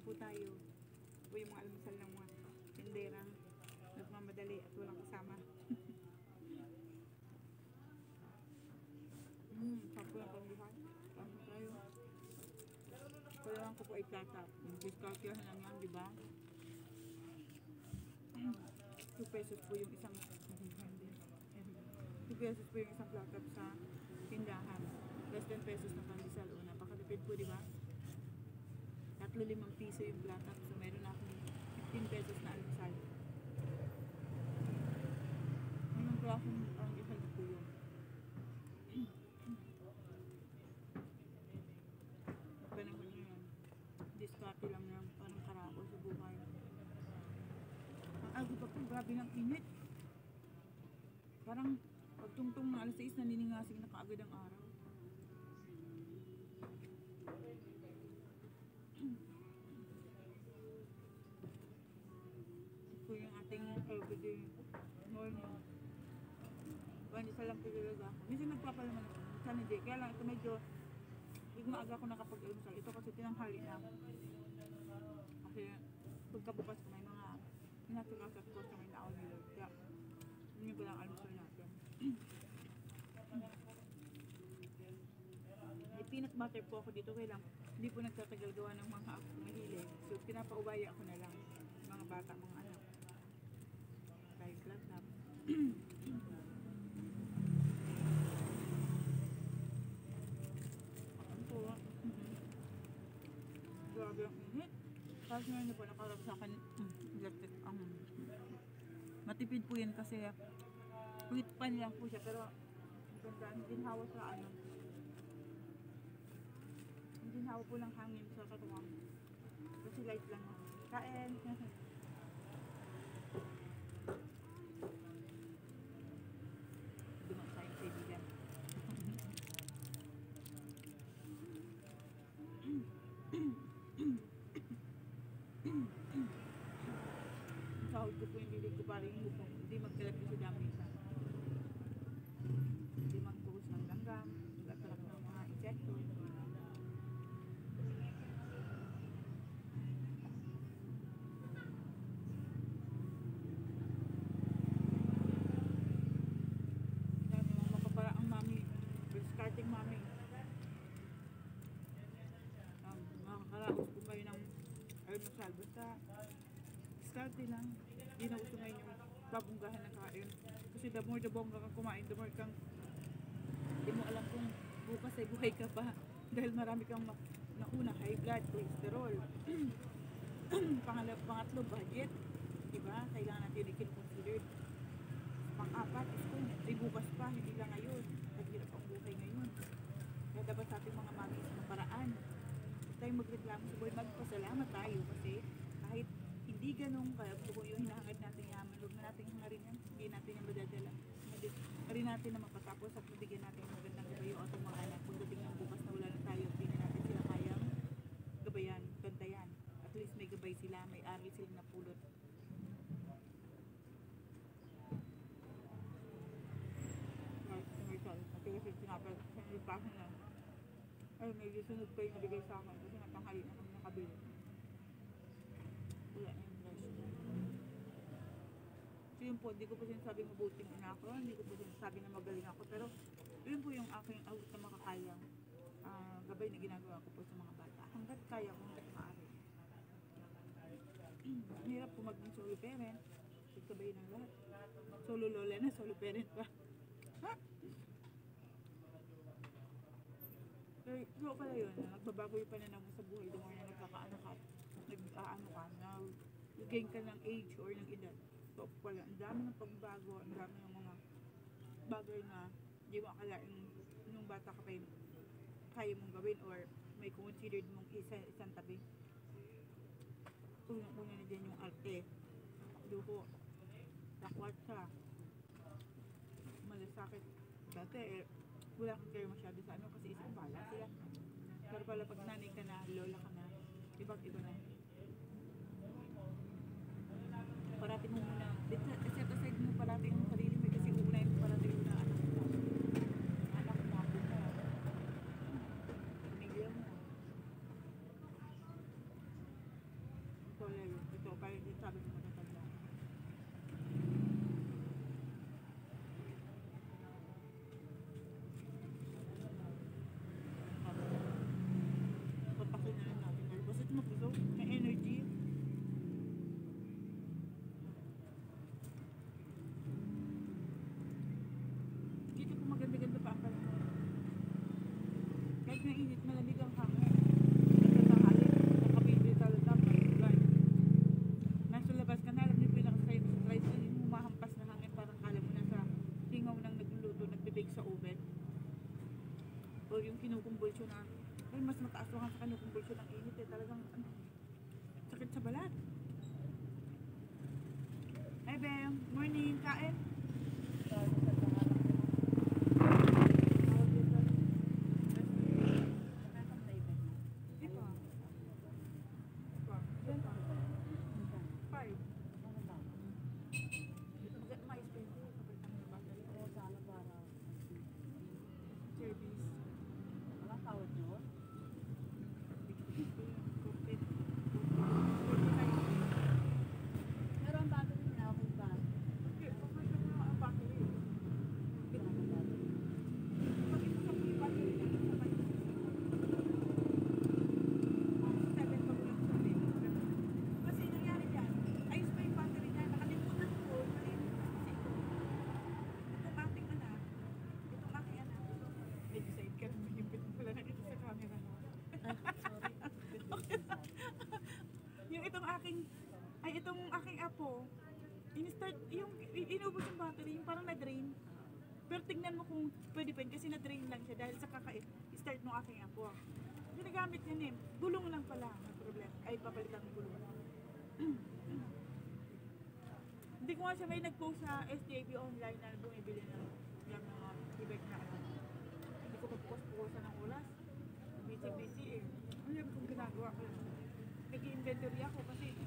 Po tayo. Po yung mga almusal ng mga tinderang nagmamadali at walang kasama. Hmm, sapo yung pangbuhay. Kain po tayo. Kailangan ko po ay tata. Yung discount lang yan, di ba? 2 pesos po yung isang 2 pesos po yung isang platter sa tindahan. Less than pesos na pandesal. O, napakatipid po, di ba? Tatlo limang piso yung platter. So, meron akong 15 pesos na almusal. Anong klaseng pandesal na po yun? Panahon nyo yan. Diskarte lang yan. Parang karako sa buhay. Ang agad pa po, grabe ng init. Parang pagtungtong na alas 6 naniningasing na kaagad ang araw. Ating everyday morning. Bani sa lang talaga ako. Minsan nagpapalaman ako. Minsan hindi. Kaya lang ito medyo hindi maaga ako nakapag-almusal. Ito kasi tinanghali na. Kasi pagkabukas ko may mga pinatulasat ko sa may naon nila. Kaya hindi ko lang almusal natin. May peanut butter po ako dito. Kaya hindi po nagtatagal gawa ng mga ako mahilig. So pinapaubaya ako na lang. Mga bata, mga anak. Kahit lang na. Ano po? Grabe. Ang init. Tapos ngayon po nakarap sa akin mm, electric matipid po yan kasi wheat pan lang po siya pero ganda ginhawa sa ano. Ginhawa po ng hangin sa katuwang kasi light lang. Kain sahod ko yung bibig ko para yung bukong hindi magkalapit sa damisa. Hindi magbuhos ng langgam, mag-attract ng mga insekto. Ang mami. Um, makakaraos po kayo ng almusal. Basta Diskarte lang. Hindi na uso ngayon yung babunggahan ng kain. Kasi the more the bongga kang kumain, the more kang hindi mo alam kung bukas ay buhay ka pa. Dahil marami kang nauna, high blood, cholesterol. Pangalaw, pangatlo, budget. Diba? Kailangan natin i-consider. Pang-apat, is kung ay bukas pa, hindi lang ngayon. Naghirap ang buhay ngayon. Kaya dapat sa ating mga mami sa paraan. Huwag magreklamo sa buhay. Magpasalamat tayo kasi kahit hindi ganun kaya kung yung hinahangad natin yaman, huwag na natin hangarin yan. Hindi natin yung madadala. Hindi rin natin na mapatapos at mabigyan natin ng magandang gabayo at mga anak. Kung dating ng bukas na wala na tayo, hindi na natin sila kayang gabayan, bantayan. At least may gabay sila, may aral silang napulot. Kasi sinapal, sinilipasan na. Ay, may susunod pa yung nabigay sa akin kasi natanghali na kami nakabili. Wala na yung yun po, hindi ko po sinasabing mabuting ina ako, hindi ko po sinasabing na magaling ako, pero yun po yung aking awit na makakayang ah, gabay na ginagawa ko po sa mga bata. Hanggat kaya ko, hanggat maaari. Ang hirap po maging solo parent, pagkabay ng lahat. Solo lola na, solo parent pa. Ha? Pero ito pala yun, na nagbabago yung pananaw mo sa buhay, the more na nagkakaano ka, nag-aano ka, na gain ka ng age or ng edad. So pala, ang dami ng pagbago, ang dami ng mga bagay na hindi mo akalain nung bata ka pa yun, kaya mong gawin or may considered mong isa, isang tabi. Unang-una na dyan yung arte, duho, lakwatsa, malasakit. Dati, eh, wala kang care masyado sa ano kasi isang bala sila. Pero pala pag nanay ka na, lola ka na, ibang iba na. Parati mo muna, aside mo parati yung sarili mo kasi uunahin mo parati yung na anak mo. Anak mo, ako mo. Pamilya mo. Nainit, malamig ang hangin. Nagtatahali, nakabili talaga, malulan. Nasa labas ka na, alam niyo po yung nakasakay mo sa tricycle, yung humahampas na hangin, parang kala mo nasa hingaw ng nagluluto, nagbe-bake sa oven. O yung kinukumbulsyon na, ay mas mataas pa nga sa kinukumbulsyon ng init eh, talagang ano, sakit sa balat. Ay, Beng, morning, kain. Di pa. Di pa. Yan pa. Five. Mag- mais pa yun. Kapalitan mo yung battery. Service. Complete. Okay, kapalitan mo ang battery. Pag ito sa yung battery niya, sa may- Seven pa ko lang sa may- Kasi nangyari dyan, ayos pa yung battery niya. Nakalimutan ko. Nakalimutan ko kasi itong ating anak, itong aking anak, medyo side ka naman yung pit pala na dito sa camera. yung itong aking, ay itong aking apo, in-start, yung inubos yung battery, yung parang na-drain. Pero tingnan mo kung pwede pa yun, kasi na-drain lang siya dahil sa kaka-start ng aking apo. Ginagamit niya eh. Gulong lang pala ang problema. Ay, papalitan ng gulong. Hindi ko nga siya may nag-post sa SJB online na bumibili ng yung mga tibek na ano. Hindi ko pagpost-posta ng oras. Busy-busy eh. Ano yung ginagawa ko? Nag-inventory ako kasi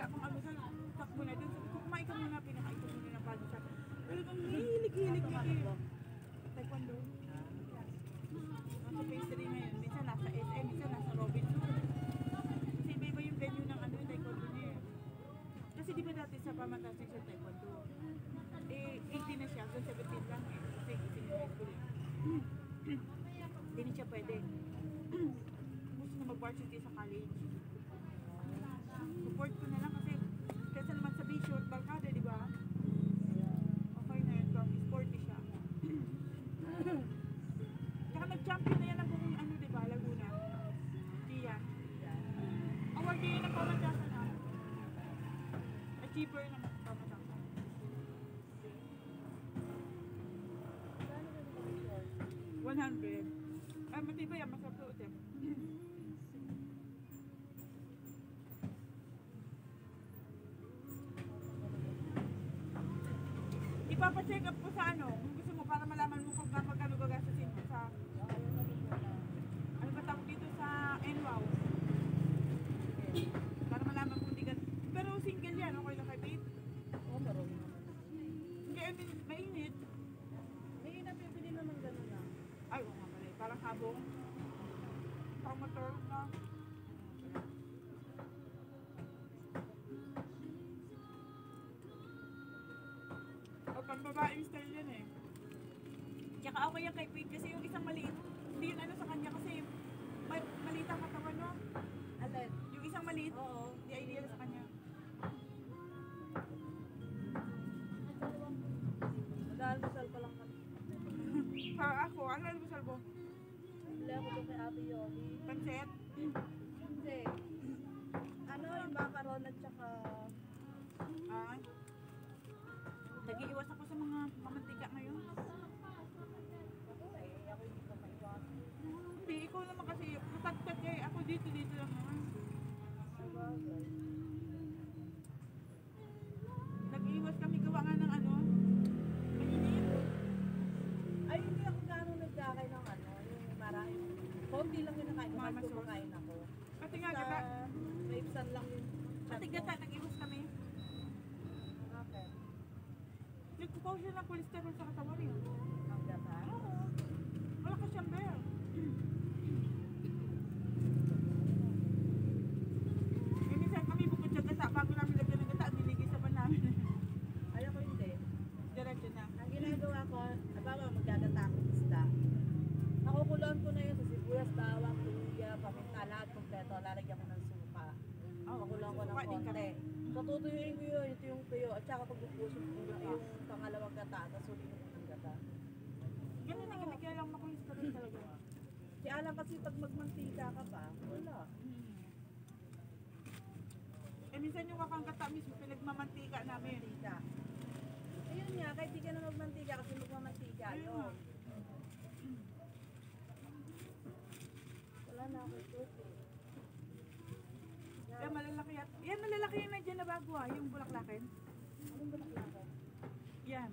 wala akong almusal, takbo na dun. Sabi ko, kumain ka muna, pinakain muna ng sa Pero kung hilig-hilig niya eh. Taekwondo. Achiever ng O, pang babaeng style yan eh. Tsaka okay yan kay Pete kasi yung isang maliit, hindi yun ano sa kanya kasi may, maliit ang katawan no. Yung isang maliit, hindi ideal sa kanya. Nag-almusal pa lang kami. Para ako, ano alam mo salbo? Bili ako doon kay Ate Yogi. Pansit? Hindi. Ano yung macaron at saka... Ah. Nag-iiwas ako mga mamantika ngayon. Hindi ko ikaw naman kasi matatag eh. Ako dito, dito lang naman. Nag-iwas kami gawa nga ng ano. Mainit. Ay, hindi ako gano'ng nagkakay ng ano, yung maraming... Konti lang ko, Mama kahit kumakain ako. Pati nga gata. Raipsan lang yung gata, nag-iwas kami. Okay. Nagkupaw siya ng cholesterol sa katawan eh. Ang gata. Oo. Wala ka siyang bear. Eh, minsan kami bukod sa gata, bago namin lagyan ng gata, niligis naman namin. Ayaw ko hindi. Diretso na. Ang ginagawa ko, halimbawa magdadata akong isda. Nakukuloan ko na yun sa sibuyas, bawang, luya, paminta, lahat kompleto. Lalagyan ko ng suka. Makukuloan ko ng Suka din konti. So tutuyuin ko yun, ito yung tuyo. At saka pagpupusok ko na yung pangalawang gata. Tapos uli yung unang gata. Ganun na kami, kaya lang makolesterol talaga. Alan kasi pag magmantika ka pa, wala. Eh, minsan yung wakang gata mismo, pinagmamantika namin. Mantika. Ayun nga, kahit di ka na magmantika kasi magmamantika yun. Wala na ako ito. Kaya malalaki yan. Yan, malalaki yung nandiyan na bago ah, yung bulaklakin. Anong bulaklak? Yan.